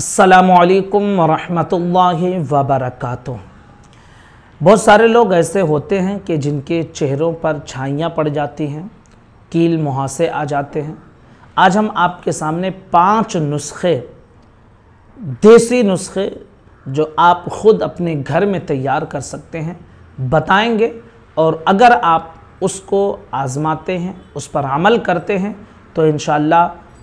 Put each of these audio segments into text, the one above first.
असलकम वरहमतुल्लाहि वबरकातुह। बहुत सारे लोग ऐसे होते हैं कि जिनके चेहरों पर छाइयाँ पड़ जाती हैं, कील मुहासे आ जाते हैं। आज हम आपके सामने पाँच नुस्खे, देसी नुस्खे जो आप ख़ुद अपने घर में तैयार कर सकते हैं, बताएँगे और अगर आप उसको आज़माते हैं, उस पर अमल करते हैं तो इन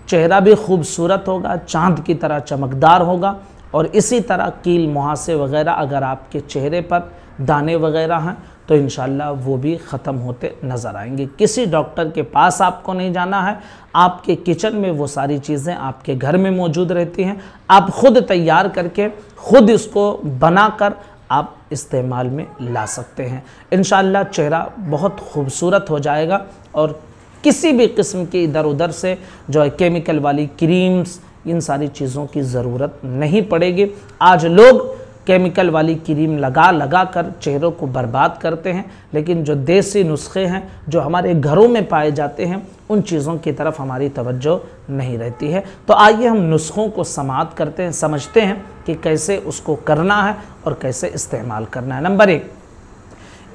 चेहरा भी खूबसूरत होगा, चाँद की तरह चमकदार होगा और इसी तरह कील, मुहासे वगैरह अगर आपके चेहरे पर दाने वगैरह हैं तो इन वो भी ख़त्म होते नज़र आएँगे। किसी डॉक्टर के पास आपको नहीं जाना है, आपके किचन में वो सारी चीज़ें आपके घर में मौजूद रहती हैं। आप ख़ुद तैयार करके ख़ुद इसको बनाकर आप इस्तेमाल में ला सकते हैं। इन चेहरा बहुत खूबसूरत हो जाएगा और किसी भी किस्म की इधर उधर से जो है केमिकल वाली क्रीम्स, इन सारी चीज़ों की ज़रूरत नहीं पड़ेगी। आज लोग केमिकल वाली क्रीम लगा लगा कर चेहरों को बर्बाद करते हैं, लेकिन जो देसी नुस्खे हैं, जो हमारे घरों में पाए जाते हैं, उन चीज़ों की तरफ़ हमारी तवज्जो नहीं रहती है। तो आइए हम नुस्खों को समात करते हैं, समझते हैं कि कैसे उसको करना है और कैसे इस्तेमाल करना है। नंबर एक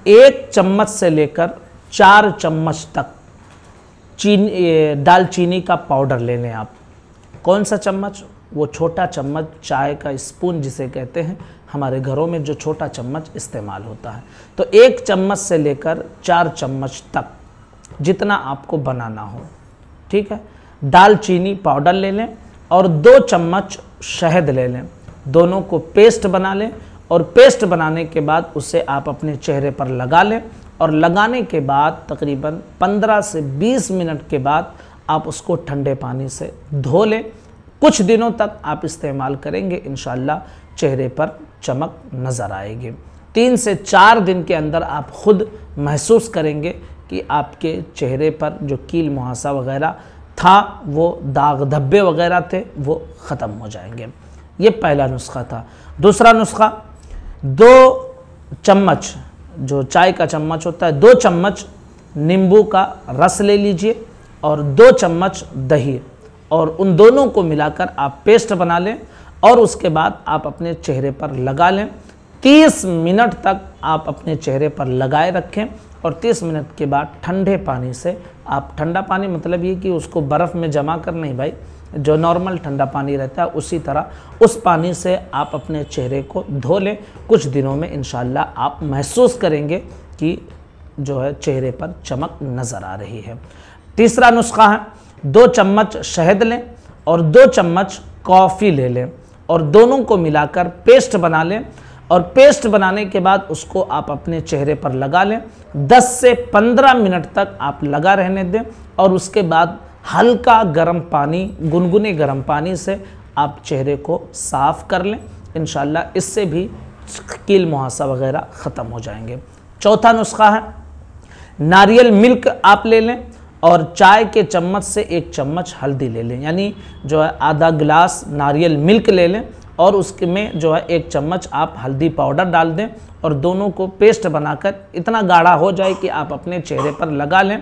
एक चम्मच से लेकर चार चम्मच तक चीनी दालचीनी का पाउडर ले लें आप। कौन सा चम्मच? वो छोटा चम्मच, चाय का स्पून जिसे कहते हैं। हमारे घरों में जो छोटा चम्मच इस्तेमाल होता है। तो एक चम्मच से लेकर चार चम्मच तक, जितना आपको बनाना हो। ठीक है? दालचीनी पाउडर ले लें और दो चम्मच शहद ले लें। दोनों को पेस्ट बना लें। और पेस्ट बनाने के बाद उसे आप अपने चेहरे पर लगा लें और लगाने के बाद तकरीबन 15 से 20 मिनट के बाद आप उसको ठंडे पानी से धो लें। कुछ दिनों तक आप इस्तेमाल करेंगे इन चेहरे पर चमक नज़र आएगी। तीन से चार दिन के अंदर आप खुद महसूस करेंगे कि आपके चेहरे पर जो कील मुहासा वगैरह था, वो दाग धब्बे वगैरह थे, वो ख़त्म हो जाएँगे। ये पहला नुस्खा था। दूसरा नुस्खा दो चम्मच, जो चाय का चम्मच होता है, दो चम्मच नींबू का रस ले लीजिए और दो चम्मच दही। और उन दोनों को मिलाकर आप पेस्ट बना लें और उसके बाद आप अपने चेहरे पर लगा लें। 30 मिनट तक आप अपने चेहरे पर लगाए रखें और 30 मिनट के बाद ठंडे पानी से आप, ठंडा पानी मतलब ये कि उसको बर्फ़ में जमा कर नहीं भाई, जो नॉर्मल ठंडा पानी रहता है उसी तरह उस पानी से आप अपने चेहरे को धो लें। कुछ दिनों में इन आप महसूस करेंगे कि जो है चेहरे पर चमक नज़र आ रही है। तीसरा नुस्खा है, दो चम्मच शहद लें और दो चम्मच कॉफ़ी ले लें और दोनों को मिलाकर पेस्ट बना लें। और पेस्ट बनाने के बाद उसको आप अपने चेहरे पर लगा लें। 10 से 15 मिनट तक आप लगा रहने दें और उसके बाद हल्का गर्म पानी, गुनगुने गर्म पानी से आप चेहरे को साफ़ कर लें। इन इससे भी कील मुहासा वगैरह ख़त्म हो जाएँगे। चौथा नुस्खा है, नारियल मिल्क आप ले लें और चाय के चम्मच से एक चम्मच हल्दी ले लें। यानी जो है आधा गिलास नारियल मिल्क ले लें और उसके में जो है एक चम्मच आप हल्दी पाउडर डाल दें और दोनों को पेस्ट बनाकर इतना गाढ़ा हो जाए कि आप अपने चेहरे पर लगा लें।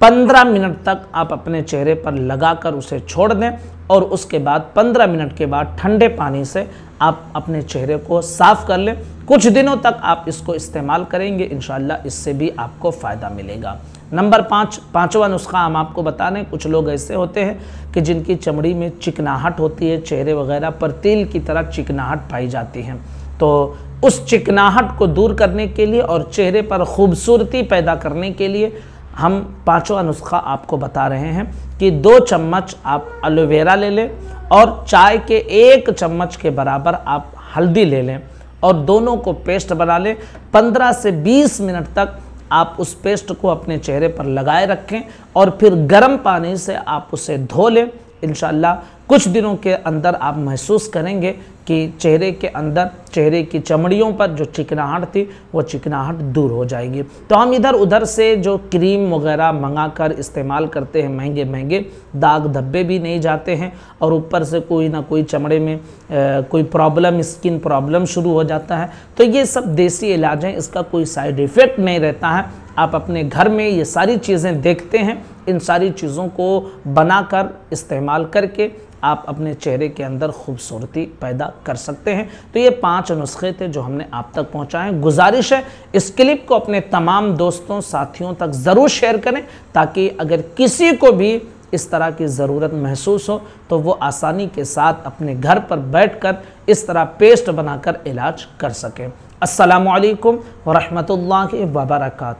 पंद्रह मिनट तक आप अपने चेहरे पर लगाकर उसे छोड़ दें और उसके बाद पंद्रह मिनट के बाद ठंडे पानी से आप अपने चेहरे को साफ़ कर लें। कुछ दिनों तक आप इसको इस्तेमाल करेंगे इन इससे भी आपको फ़ायदा मिलेगा। नंबर पाँच, पाँचवा नुस्खा हम आपको बता हैं कुछ लोग ऐसे होते हैं कि जिनकी चमड़ी में चिकनाहट होती है, चेहरे वगैरह पर तेल की तरह चिकनाहट पाई जाती है। तो उस चिकनाहट को दूर करने के लिए और चेहरे पर खूबसूरती पैदा करने के लिए हम पांचवा नुस्खा आपको बता रहे हैं कि दो चम्मच आप एलोवेरा ले लें और चाय के एक चम्मच के बराबर आप हल्दी ले लें और दोनों को पेस्ट बना लें। 15 से 20 मिनट तक आप उस पेस्ट को अपने चेहरे पर लगाए रखें और फिर गर्म पानी से आप उसे धो लें। इन कुछ दिनों के अंदर आप महसूस करेंगे कि चेहरे के अंदर चेहरे की चमड़ियों पर जो चिकनाहट थी वो चिकनाहट दूर हो जाएगी। तो हम इधर उधर से जो क्रीम वगैरह मंगा कर इस्तेमाल करते हैं महँगे महँगे दाग धब्बे भी नहीं जाते हैं और ऊपर से कोई ना कोई चमड़े में आ, कोई प्रॉब्लम स्किन प्रॉब्लम शुरू हो जाता है। तो ये सब देसी इलाज हैं इसका कोई साइड इफ़ेक्ट नहीं रहता है। आप अपने घर में ये सारी चीज़ें देखते हैं, इन सारी चीज़ों को बनाकर इस्तेमाल करके आप अपने चेहरे के अंदर खूबसूरती पैदा कर सकते हैं। तो ये पाँच नुस्खे थे जो हमने आप तक पहुँचाए। गुजारिश है, इस क्लिप को अपने तमाम दोस्तों, साथियों तक ज़रूर शेयर करें, ताकि अगर किसी को भी इस तरह की ज़रूरत महसूस हो तो वो आसानी के साथ अपने घर पर बैठकर इस तरह पेस्ट बनाकर इलाज कर सकें। असलकम वरहमल वर्का